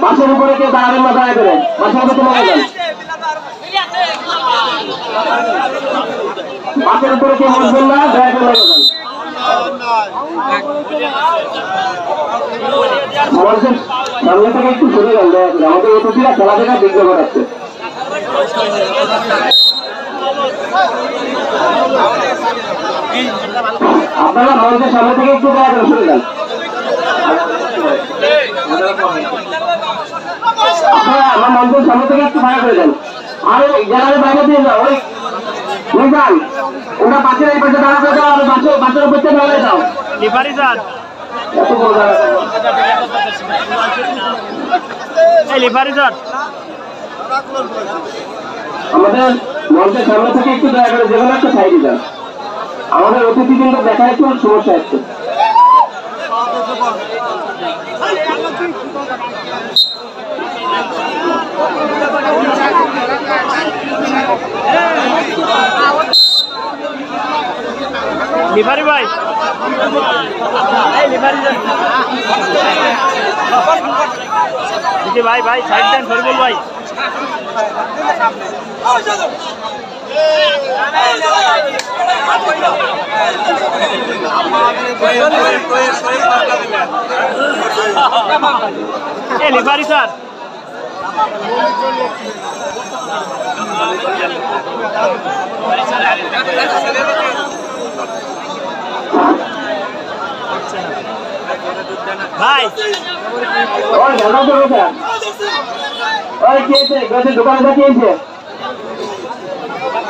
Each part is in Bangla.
বাসের উপরে কেউ দাঁড়াবেন না দয়া করে বাসের উপরে তোমাকে বাসের উপরে কেউ বসবেন না দয়া করে মঞ্চের সামনে থেকে একটু সরে যান দয়া করে আমাদের অতিথিরা খেলা দেখা বিজ্ঞ করাচ্ছে আপনারা মঞ্চের সামনে থেকে একটু দয়া করে যান। আপনারা আমার সামনে থেকে একটু ভাড়া করে আর গ্যালারি বাইরে দিয়ে যাও ওই যান। ওটা পাশের এই পাশে দাঁড়া করে দাও আর বাসের বাসের উপর থেকে দাঁড়িয়ে দাও। এত বড় দাঁড়া এই আমাদের মঞ্চের সামনে থেকে একটু দয়া করে যেগুলো একটা সাইডে যান। আমাদের অতিথি কিন্তু দেখা একটু সমস্যা হচ্ছে। লিভারি ভাই। ভাই ভাই সাইড দেন ভাই। Delivery sir. ভাই। দোকানে দেখিয়েছে ঢাকা তো দেবা কত রকম খেলা চলে খেলা যেতে ওইটা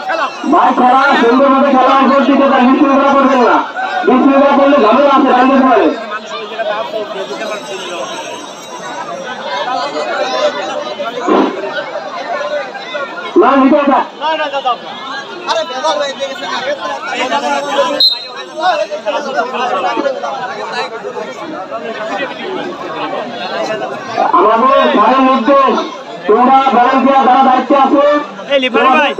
খেলা সুন্দরভাবে খেলা অঙ্কন দিতে তার বিশৃঙ্খলা করবেন না। বিশৃঙ্খলা করলে ঝামেলা আছে রান্না পারে। না নিতে এটা আমাদের ঘরের নির্দেশ তোমরা ভলান্টিয়ার যারা দায়িত্বে আছে এই লিভারি ভাই।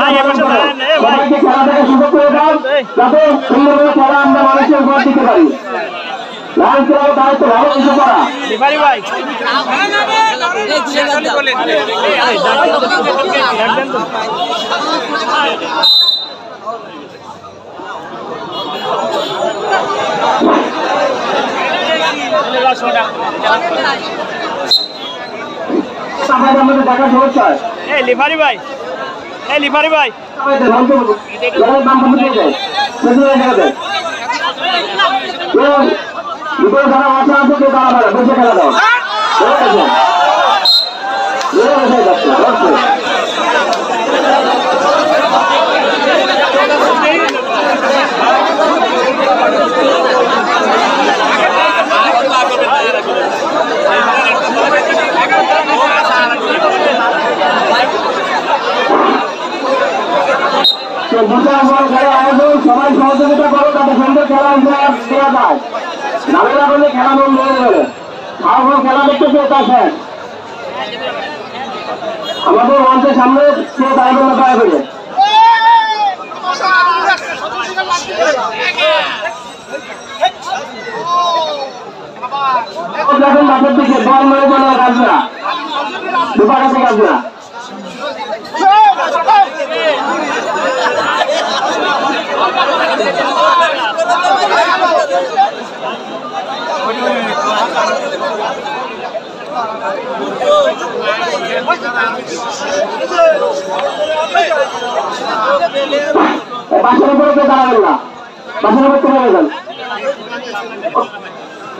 ভাই এবার খেলা দাঁড়ান এ ভাই। খেলা থেকে সুযোগ করে দাও যাতে সুন্দরভাবে খেলা আমরা মানুষের উপহার দিতে পারি। লাল ক্লাবের দায়িত্ব ভালো কিছু করা লিভারি ভাই। আমাদের দেখা সমস্যা এই লিভারি ভাই। এই লিভারি ভাই। খেলা দাও সবাই সহযোগিতা করো যাতে সুন্দর খেলা দেওয়া যায়। ঝামেলা করলে খেলা হয়ে যাবে আর খেলা দেখতে কেউ আসেন আমাদের মঞ্চের সামনে কেউ দাঁড়াবেন না দয়া করে। দেখেন বাসের দিকে। বল মেরে কোনো কাজ না। কাছে কাজ না। বাসের উপরে কেউ দাঁড়াবেন না। বাসের উপর চলে যান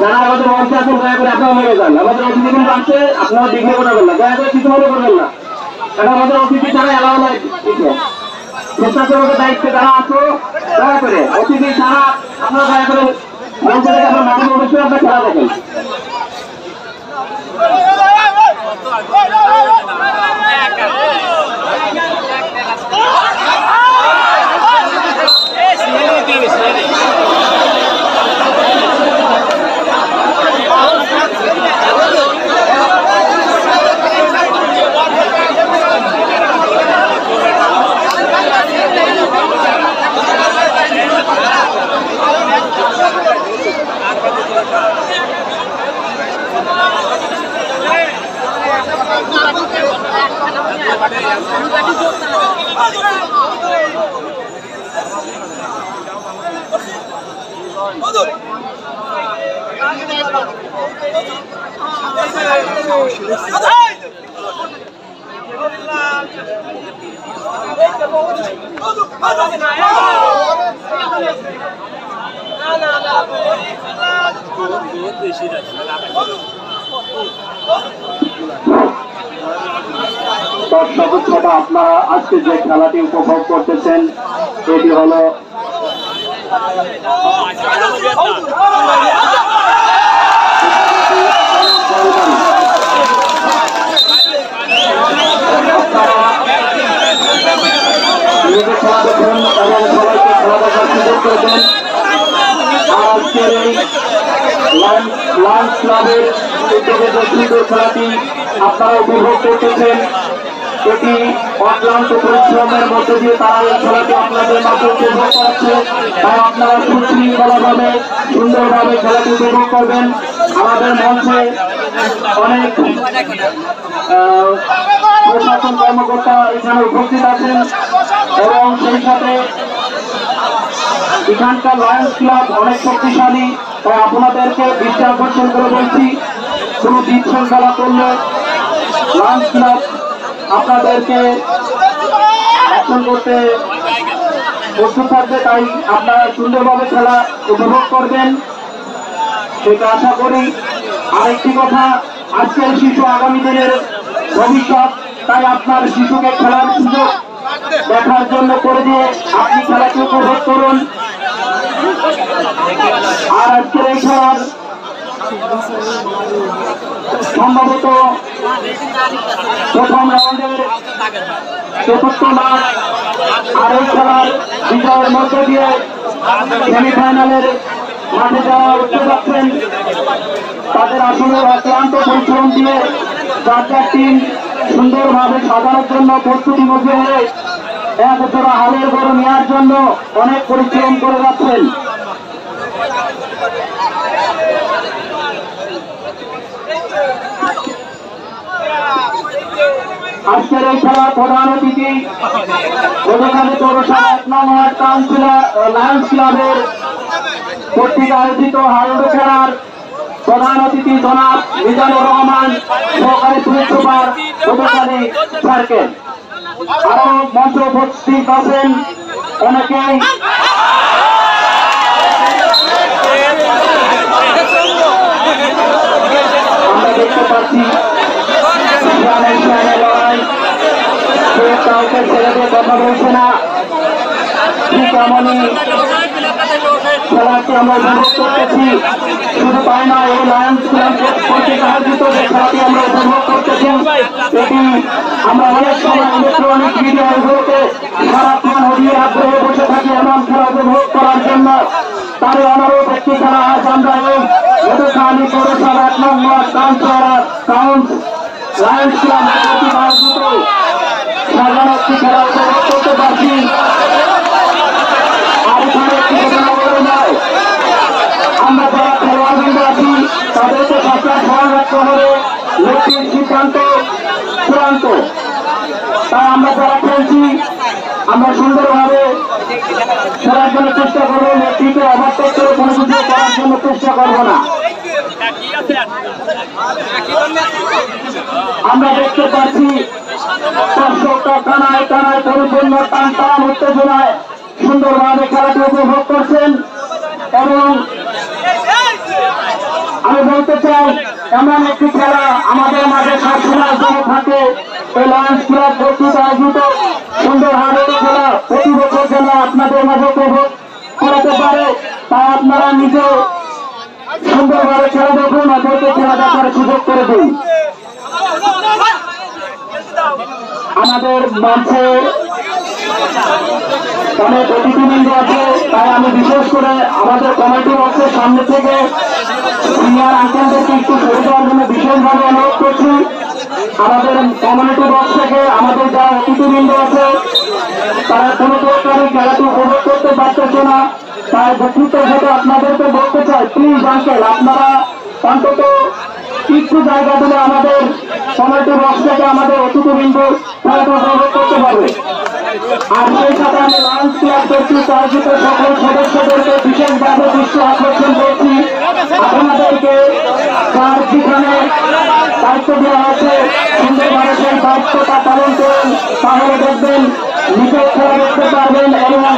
যারা আমাদের মঞ্চে আছেন দয়া করে আপনারা মনে যান আমাদের অতিথি কিন্তু আছে আপনারা বিঘ্ন করবেন না দয়া করে কিছু মনে করবেন না কারণ আমাদের অতিথি ছাড়া এলাও নাই স্বেচ্ছাসেবকের দায়িত্বে যারা আছো দয়া করে অতিথি ছাড়া আপনারা দয়া করে মঞ্চে থেকে আপনার মাঠে করে আপনার খেলা দেখেন না না না দর্শক শ্রোতা আপনারা আজকে যে খেলাটি উপভোগ করতেছেন এটি হলো সবাইকে খেলা দেখার সুযোগ করে দেন আর আজকের এই লায়ন্স ক্লাবের উদ্যোগে যে খেলাটি আপনারা উপভোগ করতেছেন। এটি অক্লান্ত পরিশ্রমের মধ্যে দিয়ে তারা এই খেলাটি আপনাদের মাঝে উপভোগ করছে। তাই আপনারা সুশৃঙ্খলভাবে সুন্দরভাবে খেলাটি উপভোগ করবেন। আমাদের মঞ্চে অনেক প্রশাসন কর্মকর্তা এখানে উপস্থিত আছেন এবং সেই সাথে এখানকার লায়ন্স ক্লাব অনেক শক্তিশালী। তাই আপনাদেরকে বিদ্যা আকর্ষণ করে বলছি কোনো বিশৃঙ্খলা করলে আপনাদেরকে অ্যাকশন করতে প্রস্তুত থাকবে, তাই আপনারা সুন্দরভাবে খেলা উপভোগ করবেন। সেটা আশা করি। আরেকটি কথা, আজকের শিশু আগামী দিনের ভবিষ্যৎ, তাই আপনার শিশুকে খেলার সুযোগ দেখার জন্য করে দিয়ে আপনি খেলাকে উপভোগ করুন। আর আজকের এই খেলার সম্ভবত প্রথম রাউন্ডের চতুর্থ ম্যাচ আর এই খেলার বিজয়ের মধ্য দিয়ে সেমিফাইনালের মাঠে যাওয়া উঠতে যাচ্ছেন। তাদের আসলে অক্লান্ত পরিশ্রম দিয়ে চার চার টিম সুন্দরভাবে সাজানোর জন্য প্রস্তুতি মধ্যে হয়ে এক জোড়া হালের গরু নেওয়ার জন্য অনেক পরিশ্রম করে যাচ্ছেন। আজকের এই প্রধান অতিথি গতকালে পৌরসভা এক নম্বর কাউন্সিলর লায়ন্স ক্লাবের কর্তৃক আয়োজিত হারুডো খেলার প্রধান অতিথি জনাব মিজানুর রহমান, সহকারী পুলিশ সুপার গতকালী সার্কেল। আরও মঞ্চ উপস্থিত আছেন অনেকেই। দেখতে পাচ্ছি। কাউকে ছেড়ে দিয়ে কথা বলছে না আমরা উপভোগ এই ক্লাব কর্তৃক আয়োজিত যে ইলেকট্রনিক মিডিয়াগুলোতে সারাক্ষণ হরিয়ে আগ্রহে উপভোগ করার জন্য তার অনুরোধ একটি খেলা আজ আমরা এই উদ্যোগী পৌরসভা এক নম্বর কাউন্সিলর কাউন্স লায়ন্স ক্লাব সাধারণ খেলা উপভোগ করতে পারছি। আর এখানে একটি ঘটনা করে নয় আমরা যারা খেলোয়াড়বৃন্দ আছি তাদেরকে সবসময় আমরা যারা খেলছি আমরা সুন্দরভাবে খেলার জন্য চেষ্টা করব লক্ষ্মীকে অবাধ্য করে কোনো করার জন্য চেষ্টা করব না। আমরা দেখতে পাচ্ছি, দর্শকরা কানায় কানায় পরিপূর্ণ টান টান উত্তেজনায় সুন্দরভাবে খেলাটি উপভোগ করছেন এবং আমি বলতে চাই, এমন একটি খেলা আমাদের মাঝে সবসময় থাকে। এই লয়েন্স ক্লাব কর্তৃক আয়োজিত। আপনাদের মাঝে আপনারা নিজেও সুন্দরভাবে খেলা দেখুন আমাদের মঞ্চে অনেক অতিথিবৃন্দ আছে, তাই আমি বিশেষ করে আমাদের কমিটি বক্সের সামনে থেকে সিনিয়র আঙ্কেলদেরকে একটু সরে দেওয়ার জন্য বিশেষভাবে অনুরোধ করছি। আমাদের কমিউনিটি বক্স থেকে আমাদের যারা অতিথিবৃন্দ আছে, তারা কোনো প্রকারে খেলাটি উপভোগ করতে পারতেছে না। তাই দুঃখিতের সাথে আপনাদেরকে বলতে চাই প্লিজ আঙ্কেল আপনারা অন্তত কিছু জায়গা দিলে আমাদের কমিটি বক্স থেকে আমাদের অতিথিবৃন্দ খেলাটি উপভোগ করতে পারবে। আর সেই সাথে আমি লঞ্চ ক্লাব কর্তৃক আয়োজিত সকল সদস্যদেরকে বিশেষভাবে দৃষ্টি আকর্ষণ করছি। আপনাদেরকে যার যেখানে দায়িত্ব দেওয়া হয়েছে সুন্দরভাবে সেই দায়িত্বটা পালন করুন। তাহলে দেখবেন নিজের খেলা দেখতে পারবেন এবং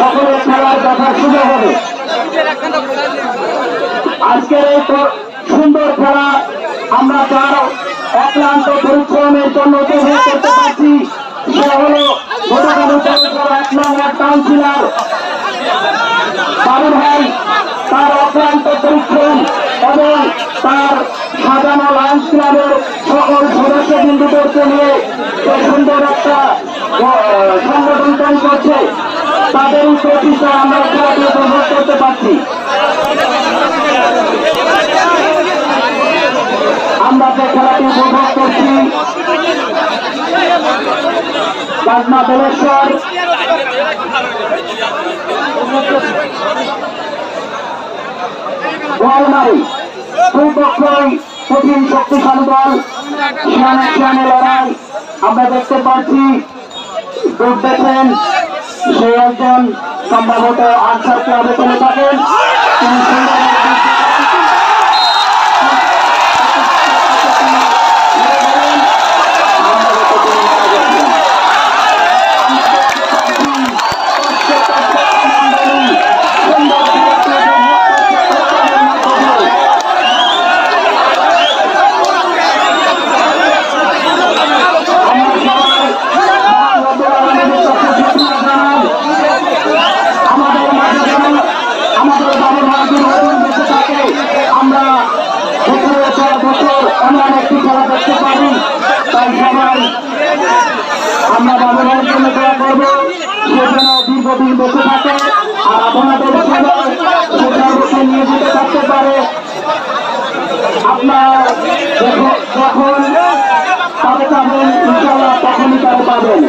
সকলের খেলার দেখার সুযোগ হবে। আজকের এই সুন্দর খেলা আমরা যার অক্লান্ত পরিশ্রমের জন্য উপভোগ করতে পারছি। সে হলো এক নম্বর কাউন্সিলর ভাই তার অক্লান্ত পরিশ্রম এবং তার সাজানো লায়ন্স ক্লাবের সকল সদস্য বিন্দুদেরকে নিয়ে যে সুন্দর একটা সংগঠন তৈরি করছে, তাদের প্রতিষ্ঠা আমরা খেলাটি উপভোগ করতে পারছি। আমরা যে খেলাটি উপভোগ করছি পাটনা দলেশ্বর গোয়ালমারি দুই পক্ষই কঠিন শক্তিশালী দল সেখানে সেখানে লড়াই। আমরা দেখতে পাচ্ছি দূর দেখেন, সেই একজন সম্ভবত আনসার ক্লাবে চলে থাকেন। তিনি সুন্দর আমাদের মাঝে যেন আমাদের বাবা মায়ের নতুন বেঁচে থাকে আমরা বছরের পর বছর এমন একটি খেলা দেখতে পারি তাই সবাই আমরা বাবা মায়ের জন্য দোয়া করব সে যেন দীর্ঘদিন বেঁচে থাকে আর আপনাদের সবাই সে সর্বস্ব নিয়োজিত থাকতে পারে আপনার যখন যখন তাকে পাবেন ইনশাল্লাহ তখনই তারা পাবেন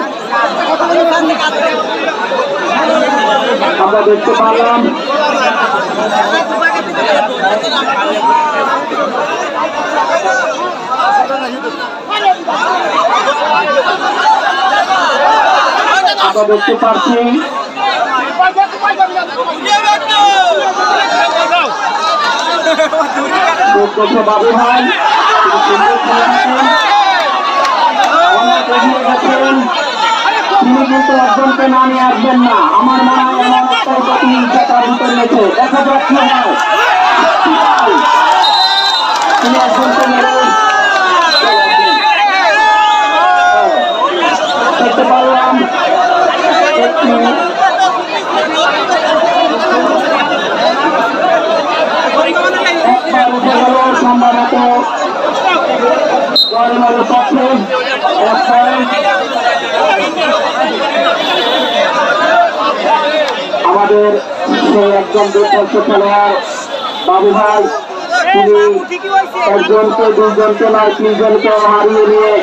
আমরা দেখতে পারলাম আমরা দেখতে পাচ্ছি চোদ্দশো বাবু ভাই তিনি সুন্দর খেলেছেন। অনেক এগিয়ে গেছেন। তিনি কিন্তু একজনকে নামিয়ে আসবেন না আমার মনে হয় এমন একটা প্রতিহিংসা তার ভিতরে রয়েছে দেখা যাক কি আমাদের একজন দুর্দর্শ খেলোয়াড় বাবু ভাই, তিনি একজনকে দুজনকে নয়, তিনজনকে হারিয়ে নিয়ে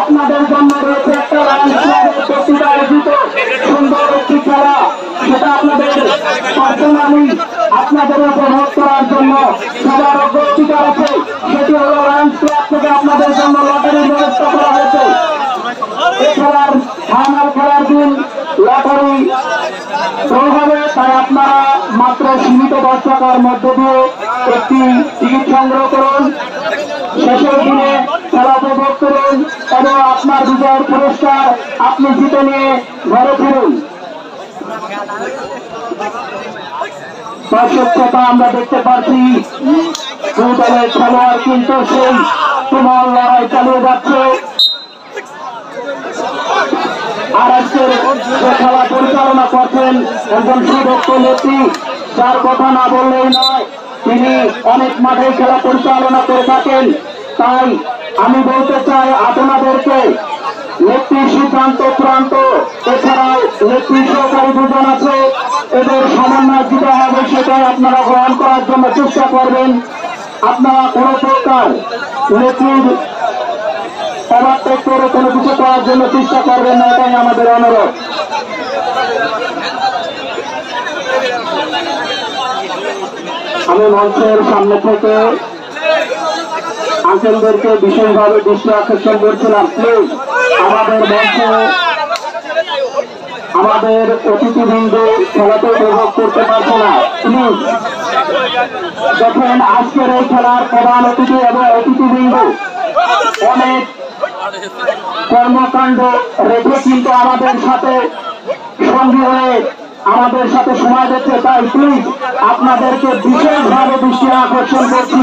আপনাদের জন্য রয়েছে একটা আয়োজিত সুন্দর আপনাদের আমি আপনাদের প্রভাব করার জন্য সবার অগ্রগতিটা আছে। সেটি হল লায়ন্স ক্লাব থেকে আপনাদের জন্য লটারির ব্যবস্থা করা হয়েছে। এছাড়ার ফাইনাল খেলার দিন লটারি শুরু হবে, তাই আপনারা মাত্র সীমিত দশ টাকার মধ্য দিয়ে একটি টিকিট সংগ্রহ করুন। শেষের দিনে খেলা উপভোগ করুন এবং আপনার বিজয়ের পুরস্কার আপনি জিতে নিয়ে ঘরে ফিরুন। দর্শকতা আমরা দেখতে পাচ্ছি। খেলোয়াড় কিন্তু সেই তুমার লড়াই চালিয়ে যাচ্ছে। আর আজকের খেলা পরিচালনা করছেন একজন সুদক্ষ নেত্রী কথা না বললেই নয়, তিনি অনেক মাঠে খেলা পরিচালনা করে থাকেন। তাই আমি বলতে চাই আপনাদেরকে নেত্রী সিদ্ধান্ত প্রান্ত এছাড়াও নেত্রী সহকারী দুজন আছে। এদের সমন্বয় দিতে হবে, সেটাই আপনারা গ্রহণ করার জন্য চেষ্টা করবেন। আপনারা কোনো প্রকার নেত্রীর ওভারটেক করে কোনো কিছু করার জন্য চেষ্টা করবেন না, এটাই আমাদের অনুরোধ। আমি মঞ্চের সামনে থেকে আঙ্কেলদেরকে বিশেষভাবে দৃষ্টি আকর্ষণ করছিলাম। প্লিজ আমাদের মঞ্চে আমাদের অতিথিবৃন্দ খেলাতে উপভোগ করতে পারছে না। প্লিজ দেখেন আজকের এই খেলার প্রধান অতিথি এবং অতিথিবৃন্দ অনেক কর্মকাণ্ড রেখে কিন্তু আমাদের সাথে সঙ্গী হয়ে আমাদের সাথে সময় দিচ্ছে, তাই প্লিজ আপনাদেরকে বিশেষভাবে দৃষ্টি আকর্ষণ করছি।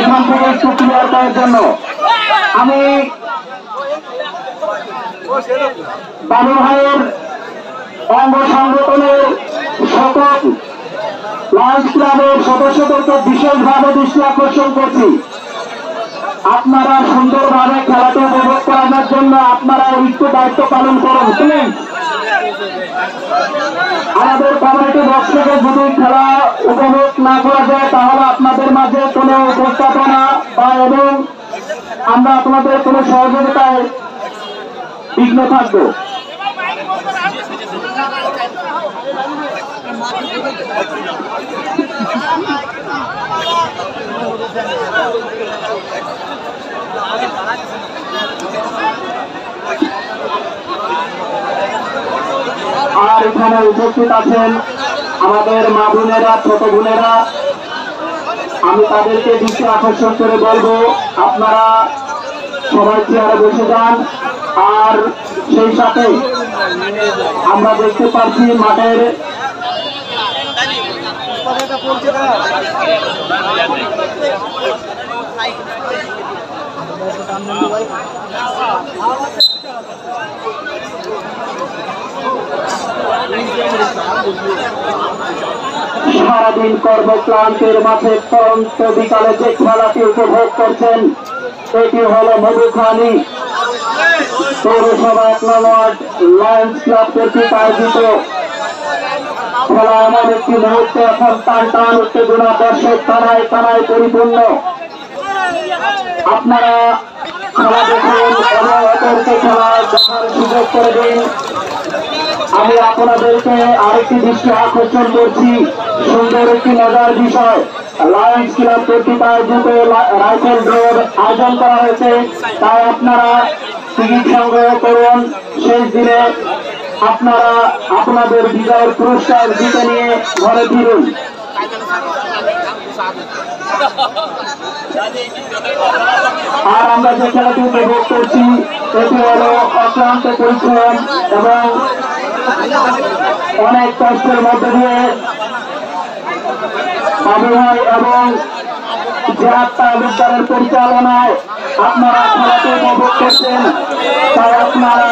এখান থেকে একটু ক্লিয়ার করার জন্য। আমি বাবু ভাইয়ের অঙ্গ খেলাটা উপভোগ করানোর জন্য আপনারা একটু দায়িত্ব পালন করুন। প্লিজ আমাদের কমিটি বক্স থেকে যদি খেলা উপভোগ না করা যায়, তাহলে আপনাদের মাঝে কোনো উপস্থাপনা বা এবং আমরা আপনাদের কোনো সহযোগিতায় বিঘ্ন আর এখানে উপস্থিত আছেন আমাদের মা বোনেরা, ছোট বোনেরা। আমি তাদেরকে দৃষ্টি আকর্ষণ করে বলব, আপনারা সবাই চেয়ারে বসে যান। আর সেই সাথে আমরা দেখতে পাচ্ছি মাঠের সারাদিন কর্মক্লান্তের মাঠে তরন্ত বিকালে যে খেলাটি উপভোগ করছেন, এটি হলো মধুখালী পৌরসভা এক নম্বর লায়ন্স ক্লাব কর্তৃক আয়োজিত। খেলা এমন একটি মুহূর্ত এখন টান টান উত্তেজনা, দর্শক তারায় তারায় পরিপূর্ণ। আপনারা খেলা দেখুন খেলা দেখার সুযোগ করে দিন। আমি আপনাদেরকে আরেকটি দৃষ্টি আকর্ষণ করছি। সুন্দর একটি মজার বিষয়। লায়ন্স ক্লাব কর্তৃক আয়োজিত রাইফেল ড্রোর আয়োজন করা হয়েছে। তাই আপনারা টিকিট সংগ্রহ করুন। শেষ দিনে আপনারা আপনাদের বিজয়ের পুরস্কার জিতে নিয়ে ঘরে ফিরুন। আর আমরা যে খেলাটি উপভোগ করছি, এটি হলো অক্লান্ত পরিশ্রম এবং অনেক কষ্টের মধ্যে দিয়ে অভিনয় এবং জেলাত্মা বিদ্যালয়ের পরিচালনায় আপনারা খেলাকে উপভোগ করছেন, তাই আপনারা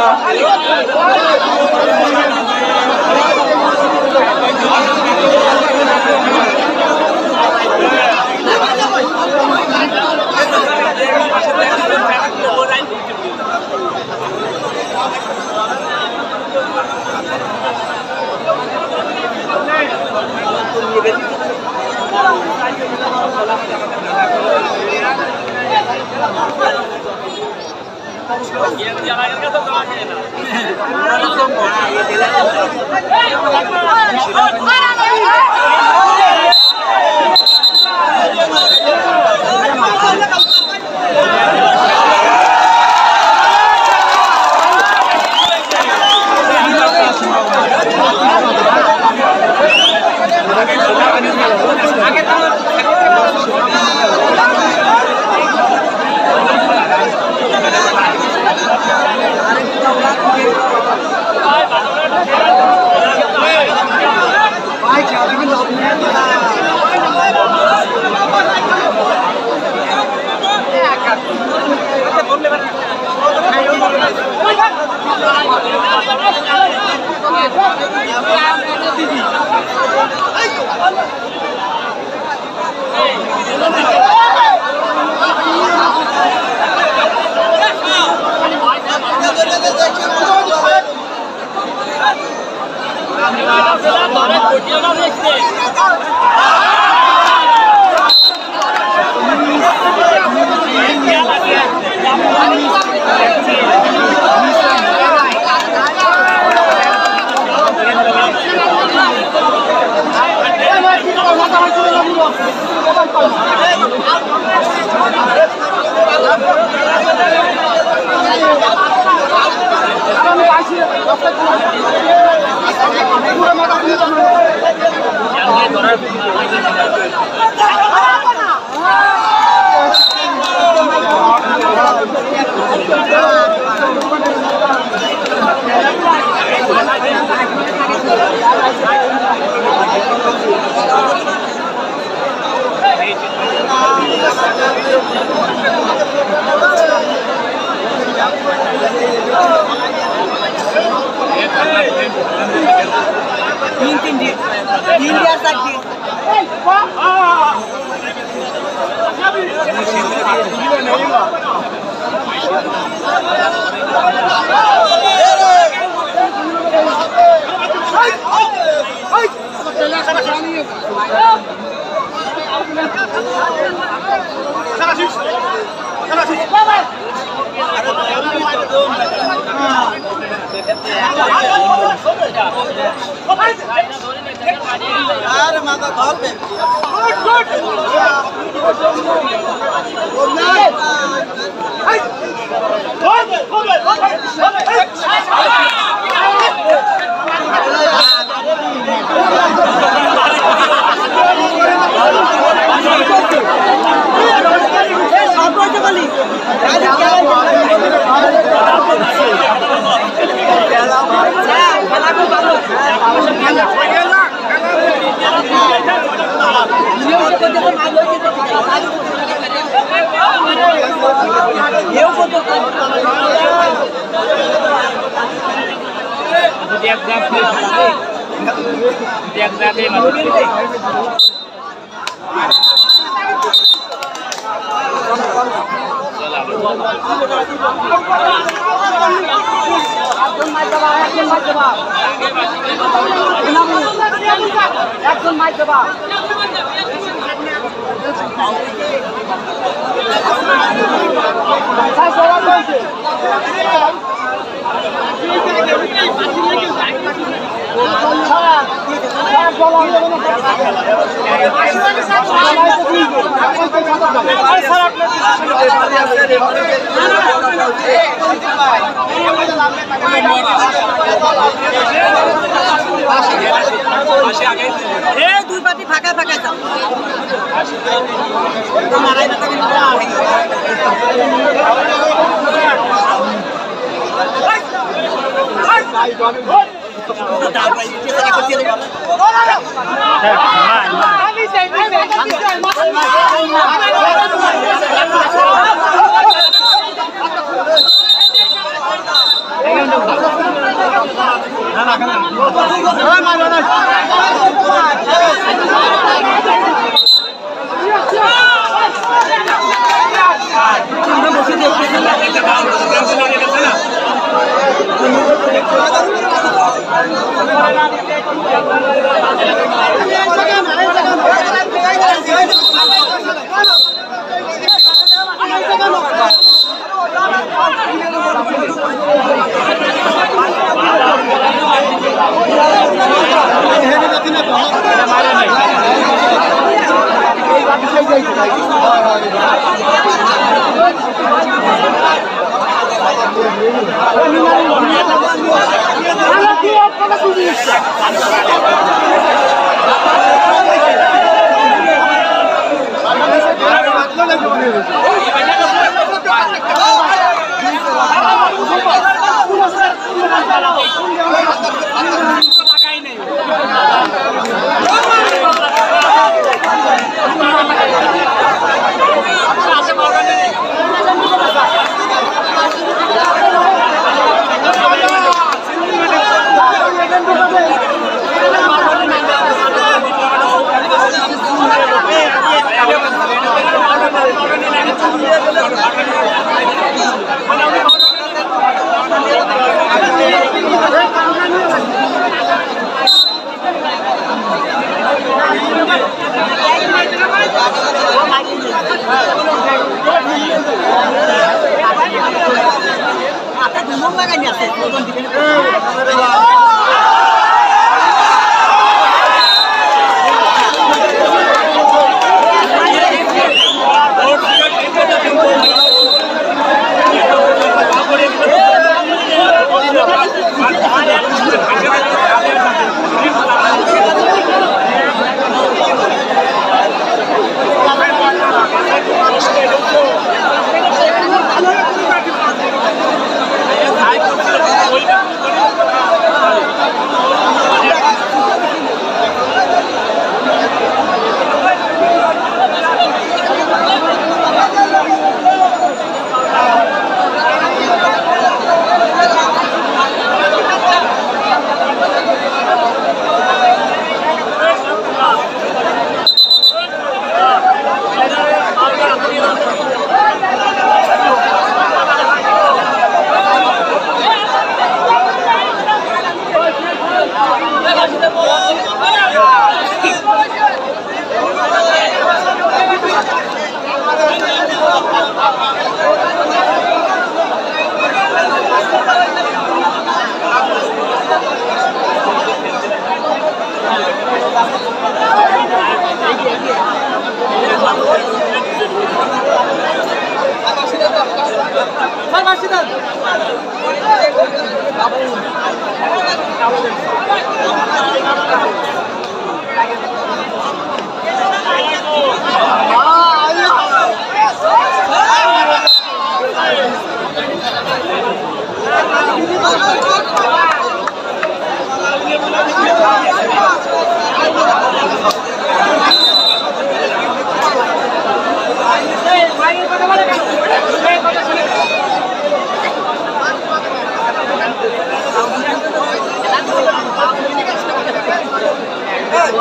প্রদান দিবেন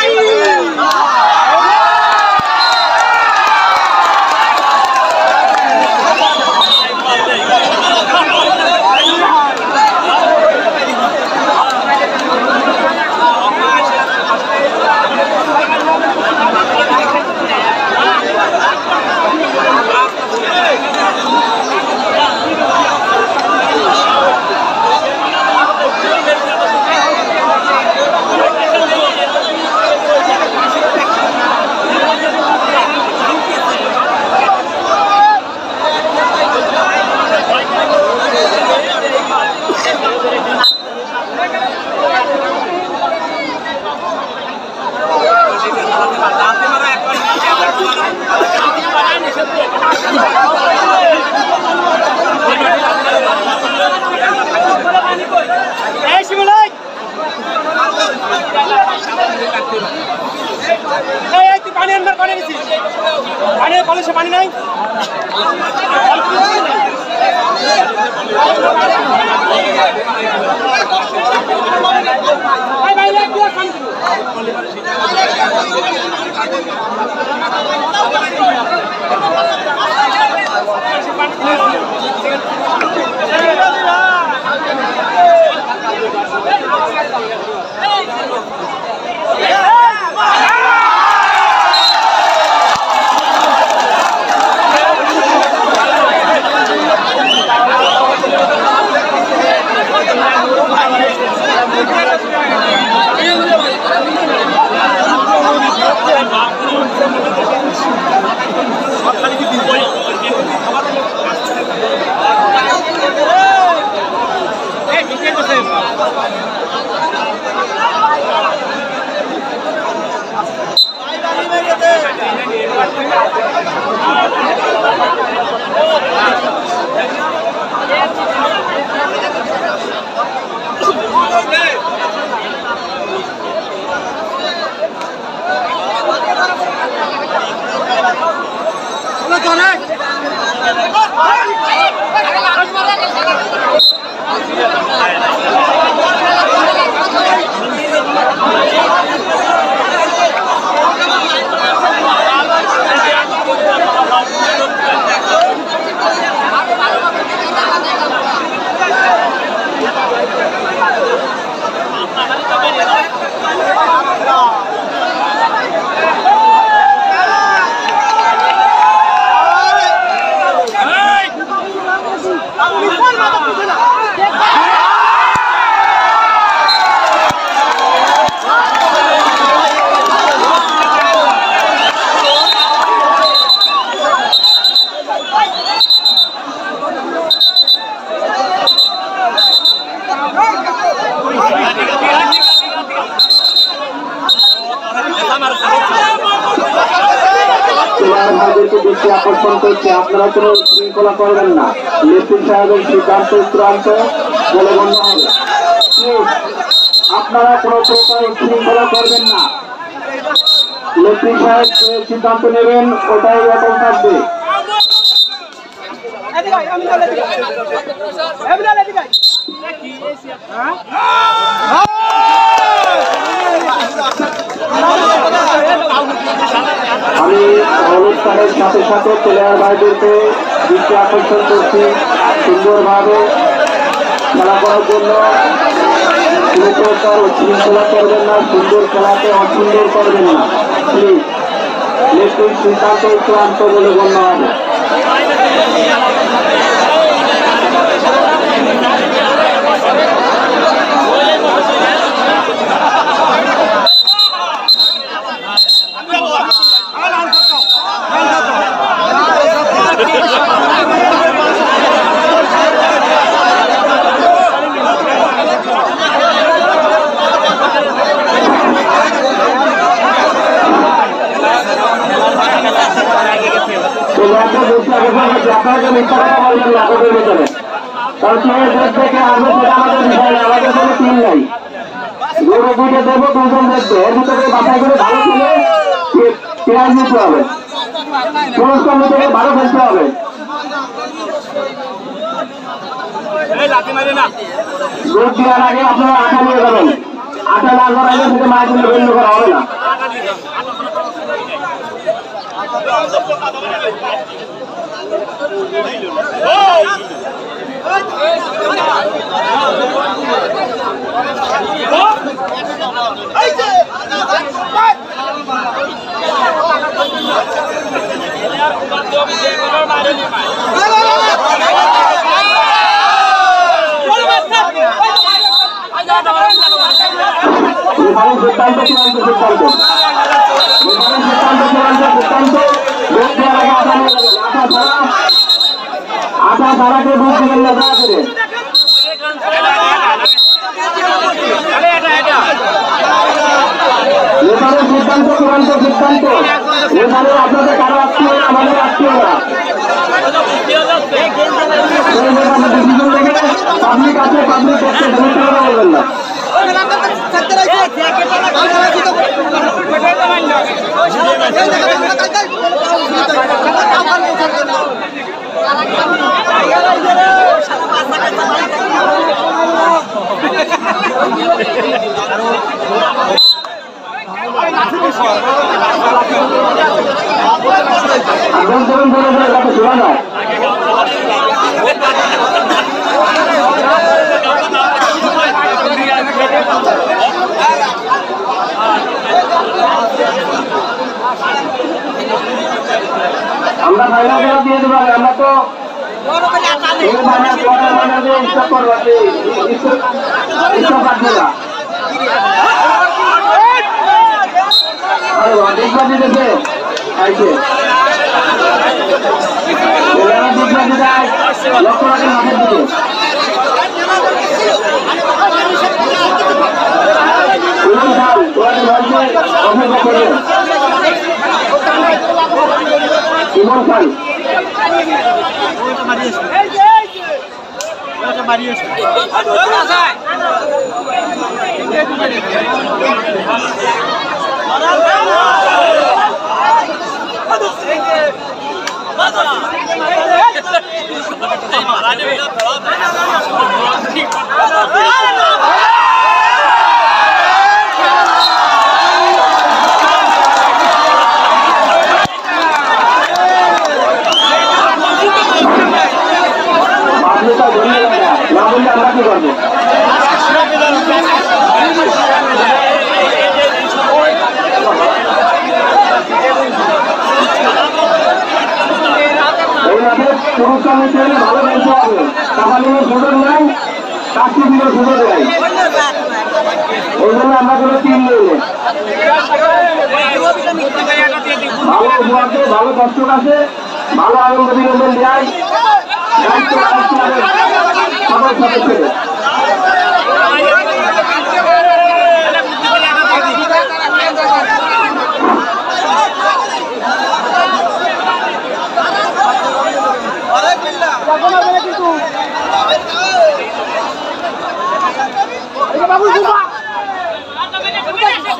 এই বলে গণ্য হবে আপনারা কোনো প্রকার শৃঙ্খলা করবেন না। লেফটি সাহেব সিদ্ধান্ত নেবেন, ওটাই অটল থাকবে। আমি অনুষ্ঠানের সাথে সাথে প্লেয়ার ভাইদেরকে দৃষ্টি আকর্ষণ করছি সুন্দরভাবে। খেলা করার জন্য। প্রকার উচ্ছৃঙ্খলা করবেন না, সুন্দর খেলাতে অসুন্দর করবেন না। প্লিজ নিশ্চয়ই সিদ্ধান্ত চূড়ান্ত বলে গণ্য হবে। মিথ্যা কথা বলবেন না আপনাদের ভেতরে। কারণ টিমের দেশ থেকে আসবে সেটা আমাদের বিষয় না আমাদের কোনো টিম নাই। দুটো দুইটা দেবো দুজন দেখবে। এর ভিতরে বাছাই করে ভালো খেলে প্রাইজ নিতে হবে। পুরস্কার নিতে গেলে ভালো খেলতে হবে। ভোট দেওয়ার আগে আপনারা আঠা নিয়ে যাবেন। আঠা না করার আগে সেটা মায়ের জন্য গণ্য করা হবে না। এখানে সিদ্ধান্ত চূড়ান্ত সিদ্ধান্ত ভোট দিবেন না, দয়া করে। এখানে সিদ্ধান্ত, চূড়ান্ত সিদ্ধান্ত। এখানে আপনাদের কারও আত্মীয় না আমাদের আত্মীয় না। আগ্রহ করুন শোনা যায় আমরা ফাইনাল খেলা দিয়ে দেবো আমরা তো এই মানে পরের মানে যে ইচ্ছা করব যে ইচ্ছা ইচ্ছা পাচ্ছে না আরে অধিকবার দিতেছে আইছে এলাকা দিকবার দিতে আয় লক্ষ রাখেন মাঠের দিকে ইমাম খান ওনাকে মঞ্চে অপেক্ষা করবেন ইমন খান আপনি তো ধন্যবাদ না বললে আমরা কি করব এই মাঠে হলে ভালো খেলতে হবে। কাবালিনের সুযোগ নেই কাশি দিলে সুযোগ নেই এই জন্য আমরা কোনো টিম নেই। ভালো উপহারকে ভালো দর্শক আছে, ভালো আনন্দ বিনোদন দেয়। দায়িত্ব সবাই সদস্যদের একটা বাইরে একটা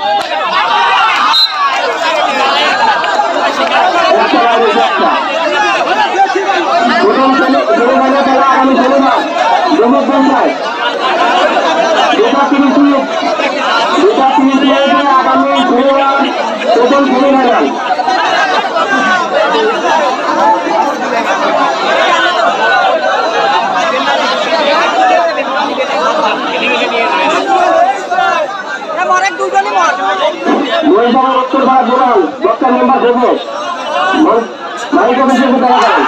প্রথম ছেলে ছেলে মেলে খেলা আগামী শনিবার জমির পঞ্চায়েত যেটা তিনি শুনে যেটা তিনি শুনেছে আগামী শনিবার প্রথম ছেলে মেলায় অনেক দুজনই মর মহিষাগর উত্তর Bharat zonal doctor member Deb mike অফিসে দেখা করেন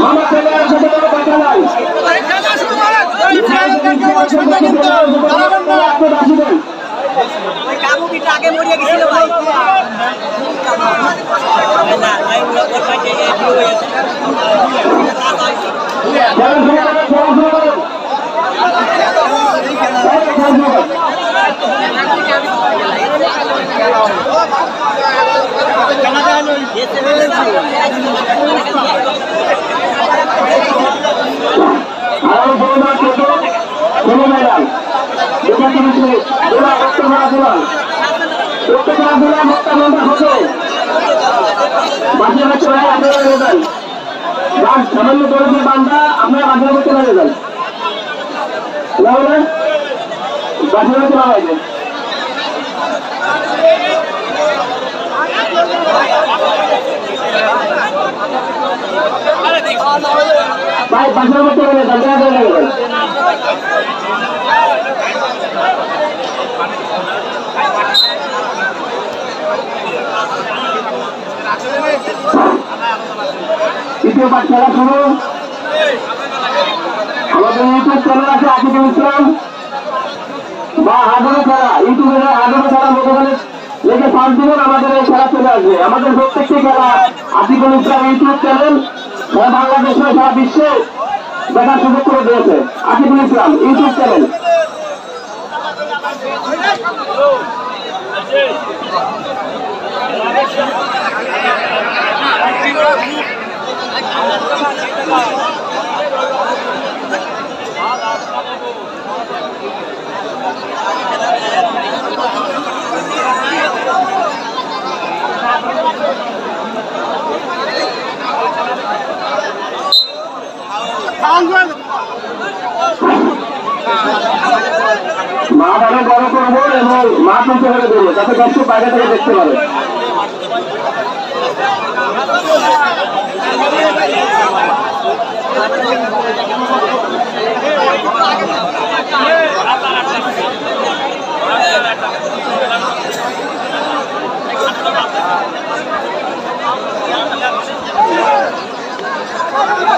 মামা ছেলে আর ছোট বড় কথা নাই আসবেন ওই কাবু বিটা আগে মরিয়া গেছিল ভাই না ভাই ওর পাশে এই ভিউ হয়েছে সামান্য দরজের বান্ধা আপনারা বাজার করতে লাগে যান বাজার করতে লাগাইছেন ভাই লাগে যান দেখা লাগে পাঠ খেলা শুরু। আমাদের ইউটিউব চ্যানেল আছে আকিবুল ইসলাম বা হাজারো খেলা ইউটিউবে হাজারো খেলা মোটামুটি লেগে পাঁচ দিনের আমাদের এই খেলা চলে আসবে। আমাদের প্রত্যেকটি খেলা আকিবুল ইসলাম ইউটিউব চ্যানেল বাংলাদেশে সারা বিশ্বে দেখার সুযোগ করে দিয়েছে। Akibul Islam YouTube channel. মাঠ আমি বড় করব এবং মাঠ উঁচু করে দেবো যাতে দর্শক বাইরে থেকে দেখতে পারে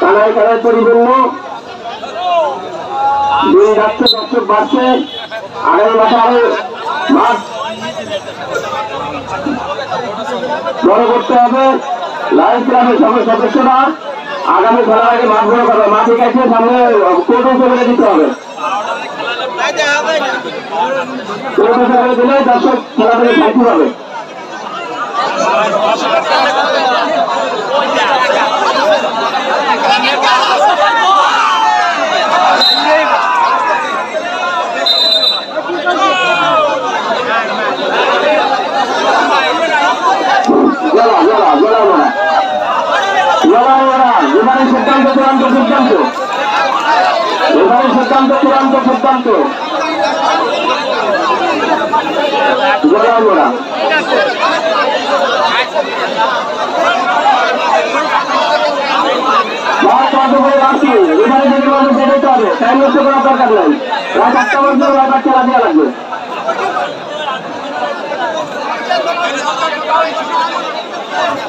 কানায় কানায় পরিপূর্ণ। দিন যাচ্ছে দর্শক বাড়ছে। আগামী মাসে আরও মাঠ বড় করতে হবে। লাইন ক্লাবের সকল সদস্যরা আগামী খেলার আগে মাঠ বড় করবে। মাঠ আছে সামনে কোর্টে চলে দিতে হবে। কোর্টে চলে দিলে দর্শক খেলা থেকে হবে জড়া জড়া জড়া বলা জড়া বলা এবারে সিদ্ধান্ত চূড়ান্ত সিদ্ধান্ত এবারে সিদ্ধান্ত চূড়ান্ত সিদ্ধান্ত জড়া বলা রাত আটটা পর্যন্ত রাত আটটা লাগবে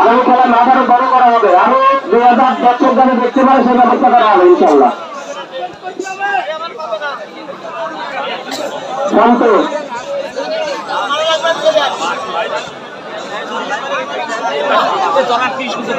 আরও খেলা মাঠ বড় করা হবে আরও দুই হাজার দর্শক যাতে দেখতে পারে সেই ব্যবস্থা ইনশাল্লাহ ধরার কি সুযোগ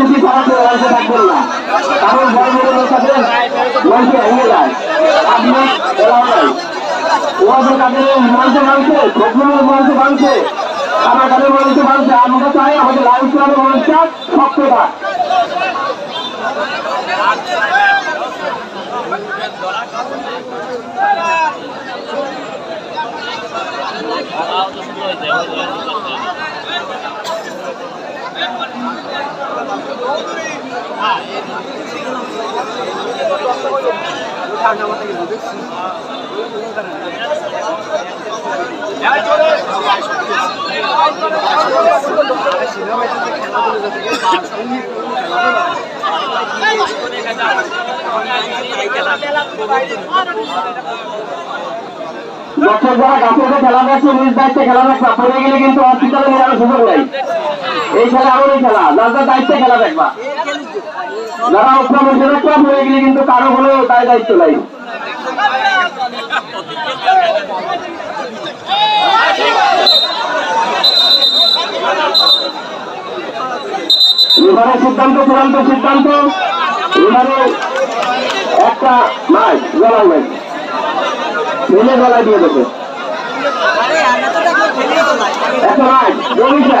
অতিথি ছাড়া কেউ থাকবেন না। কারণ বড় বড় লোক আছে মঞ্চে ভেঙে যায়। আপনি এলাও নাই। ওদের কাছে মঞ্চে ভাঙছে ফজলুর মঞ্চে ভাঙছে আমার কাছে মঞ্চে ভাঙছে আমরা চাই, আমাদের লাইভ ক্লাবের মঞ্চটা শক্ত থাক খেলা দেখছে নিজ দায়িত্বে খেলা দেখবা পড়ে গেলে কিন্তু হসপিটালে নিয়ে সুযোগ নেই। এই খেলা এমনই খেলা। যার যার দায়িত্বে খেলা দেখবা। যারা দেখবা পড়ে গেলে কিন্তু কারও হলেও তাই দায়িত্ব নাই। এবারে সিদ্ধান্ত চূড়ান্ত সিদ্ধান্ত। এবারে একটা মাছ গলায় মাছ ফেলে গলায় দিয়ে দেবে। একটা জমিটা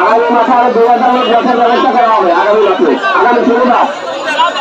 আগামী মাসে আরও দুই হাজার লোক ব্যবস্থা করা হবে। আগামী মাসে। আগামী শনিবার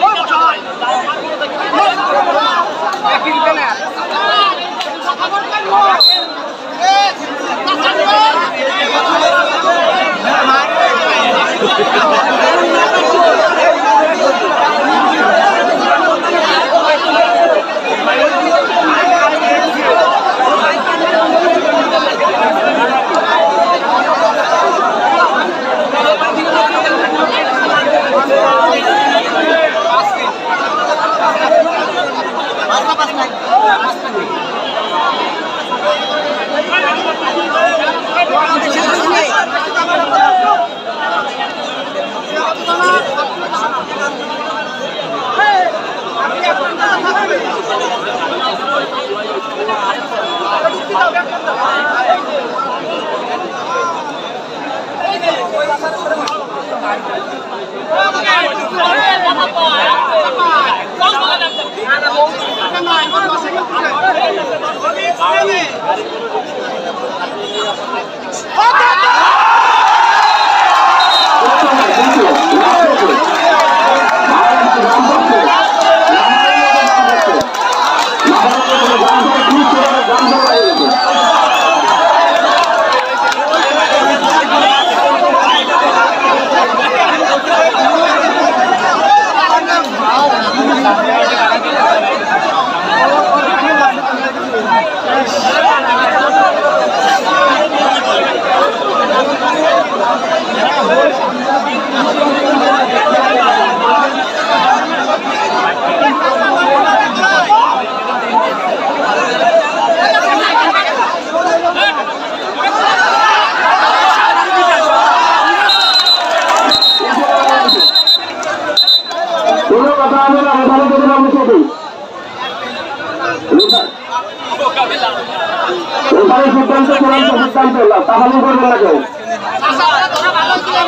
কোনো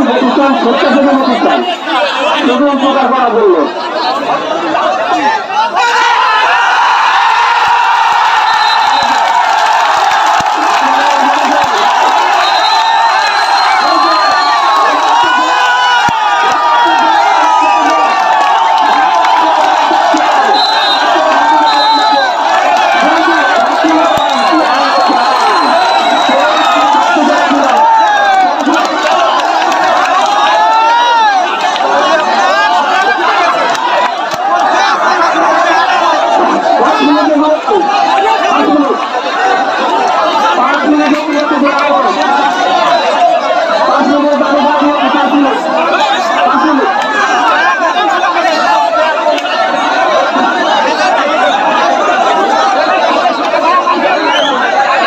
প্রতিষ্ঠান ছোট প্রতিষ্ঠান উপকার করার জন্য